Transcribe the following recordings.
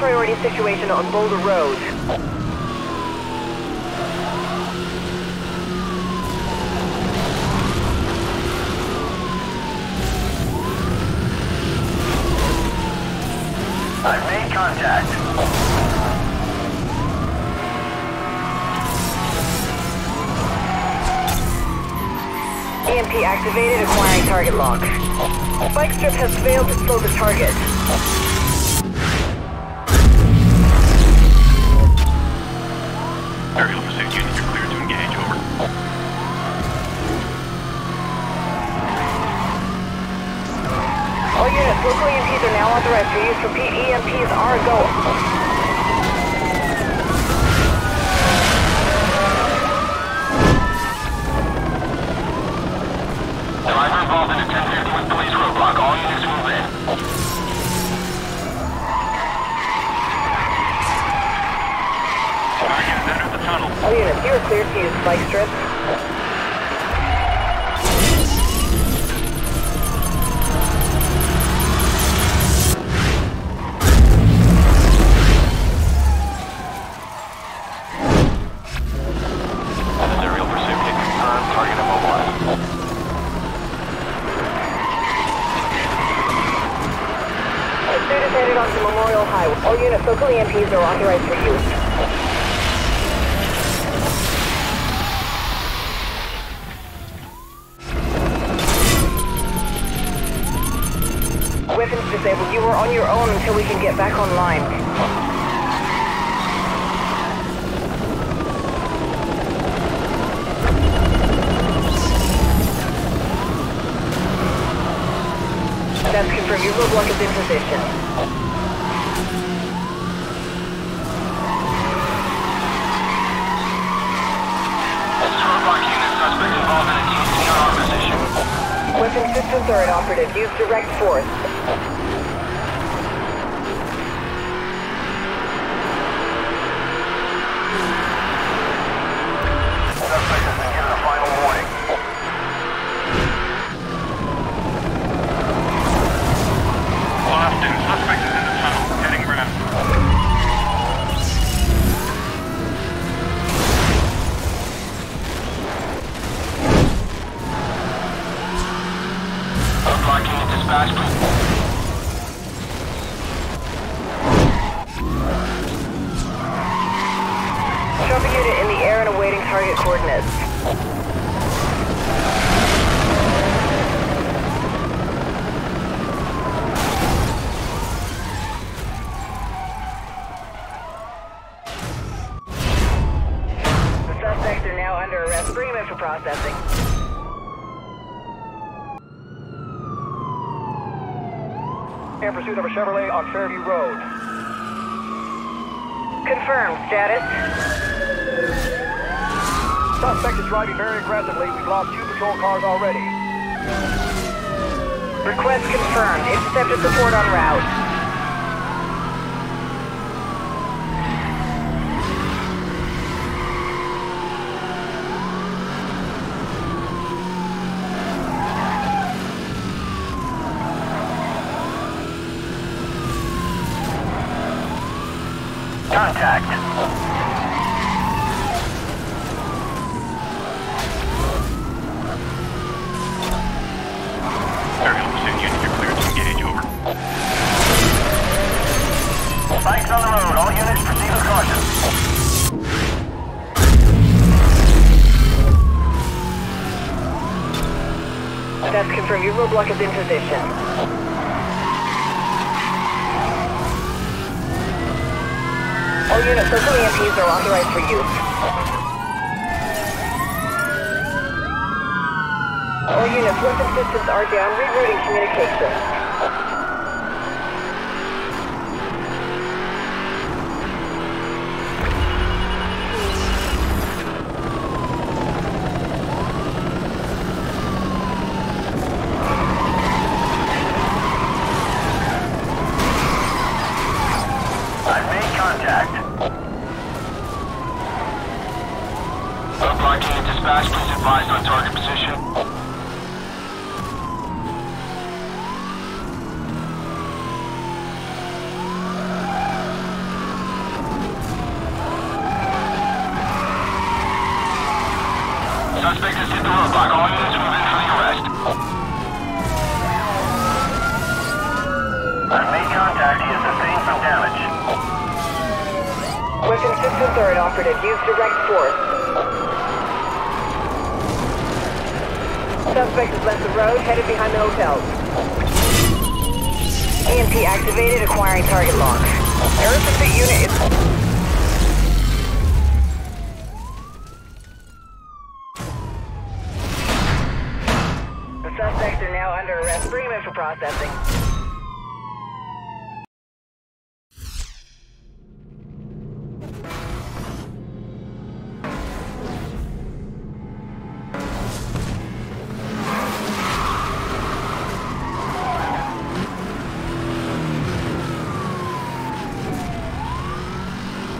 priority situation on Boulder Road. I've made contact. EMP activated, acquiring target lock. Spike strip has failed to slow the target. Aerial pursuit you're clear to engage. Over. All units, local EMPs are now authorized for use. Repeat, EMPs are go. Driver involved in a 1050 with police roadblock. All units move in. Target is entered the tunnel. All units, you are to strip. Disabled. You are on your own until we can get back online. That's confirmed. Your roadblock is in position. Weapon systems are inoperative. Use direct force. Bring them in for processing. In pursuit of a Chevrolet on Fairview Road. Confirmed. Status? Suspect is driving very aggressively. We've lost two patrol cars already. Request confirmed. Interceptor support on route. All units with confirmed. Your roadblock is in position. All units, EMPs are authorized for use. All units, weapon systems are down. Rerouting communication. Dispatch, please advise on target position. Suspect the. All units move in for the arrest. Contact. He sustained damage. Use direct force. Suspect has left the road, headed behind the hotels. EMP activated, acquiring target lock. Air unit is...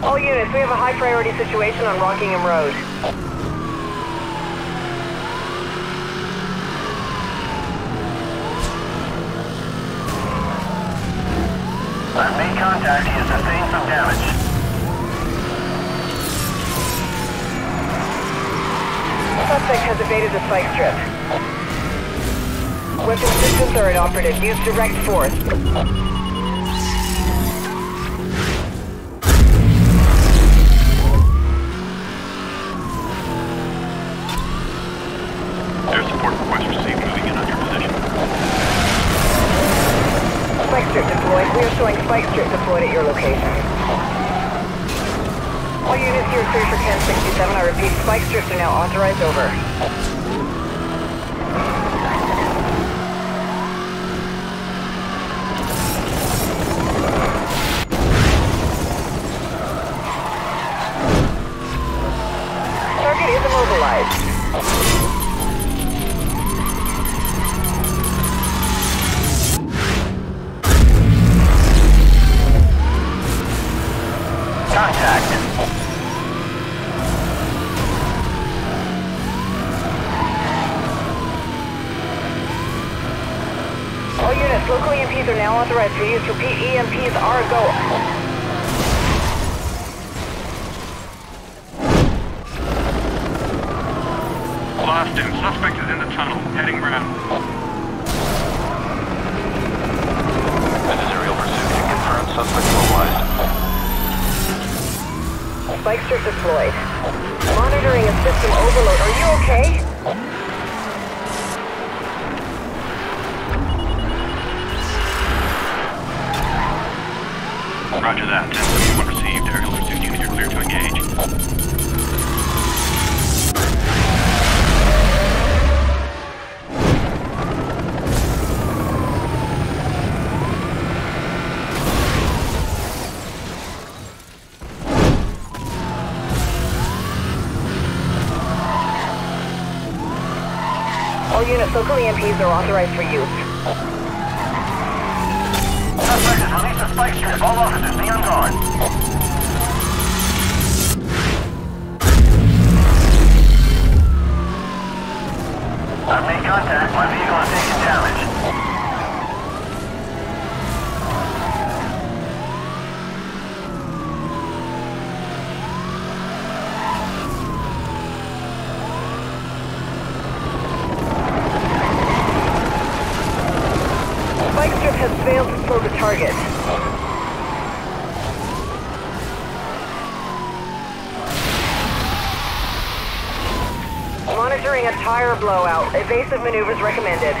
All units, we have a high priority situation on Rockingham Road. I've made contact. He has sustained some damage. Suspect has evaded the spike strip. Western 6th and 3rd operative, use direct force. Strip deployed. We are showing spike strip deployed at your location. All units here clear for 1067. I repeat, spike strips are now authorized over. Target is immobilized. Are now use. Repeat, EMPs are a go. Lost him. Suspect is in the tunnel. Heading round. That is aerial pursuit. Can suspect mobilized. Spike strip deployed. Monitoring a system overload. Are you okay? All units, local EMPs are authorized for use. Suspect has released a spike strip. All officers, be on guard. I've made contact. My vehicle has taken damage. Spike strip has failed to slow the target. Monitoring a tire blowout. Evasive maneuvers recommended.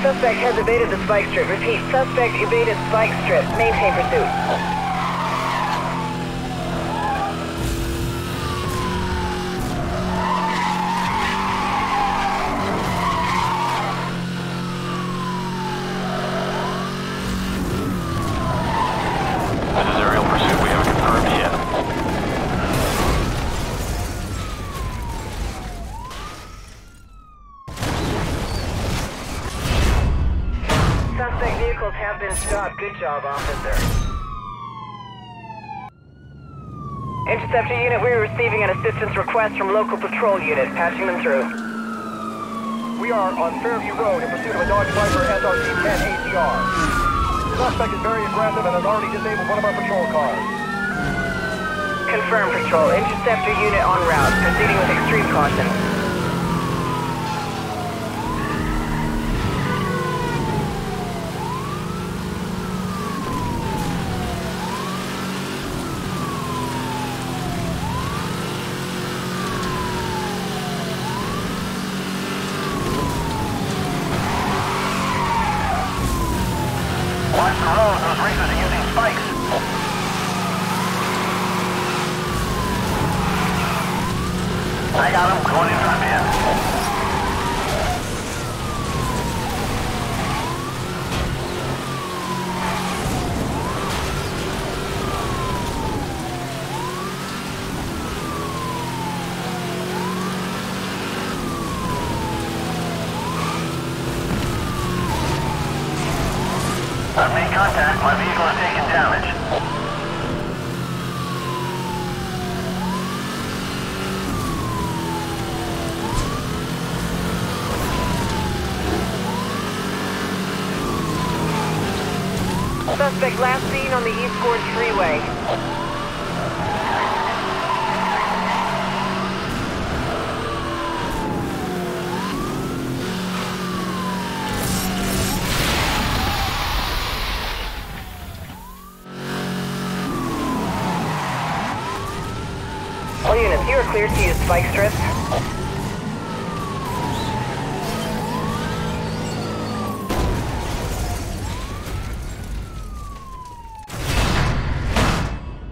Suspect has evaded the spike strip. Repeat, suspect evaded spike strip. Maintain pursuit. Vehicles have been stopped. Good job, officer. Interceptor unit, we are receiving an assistance request from local patrol unit. Patching them through. We are on Fairview Road in pursuit of a Dodge Viper SRT-10 ATR. The suspect is very aggressive and has already disabled one of our patrol cars. Confirm patrol. Interceptor unit en route. Proceeding with extreme caution. Watch the road. Those racers are using spikes. I got him. Going in front, man. Contact. My vehicle is taking damage. Suspect last seen on the East Gorge Freeway. You are clear to use spike strips.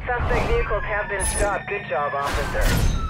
Suspect vehicles have been stopped. Good job, officer.